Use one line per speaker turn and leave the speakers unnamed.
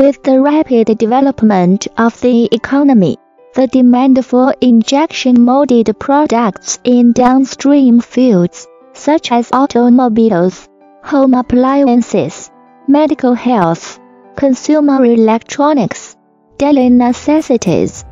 With the rapid development of the economy, the demand for injection molded products in downstream fields, such as automobiles, home appliances, medical health, consumer electronics, daily necessities,